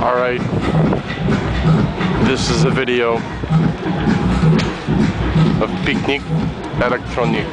Alright. This is a video of Picnic Electronic.